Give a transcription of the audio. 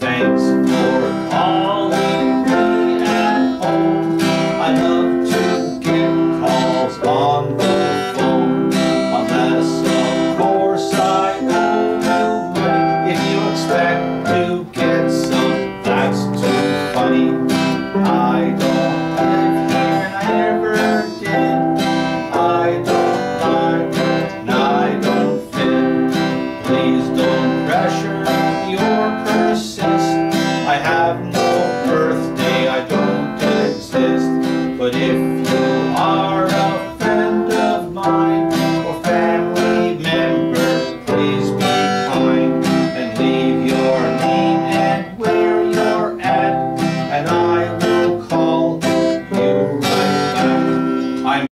Thanks for calling me at home. I love to get calls on the phone. Unless, of course, I owe you money. If you expect to get some, that's too funny. I don't live here, I ever did. I don't hide, and I don't fit. Please don't pressure have no birthday, I don't exist. But if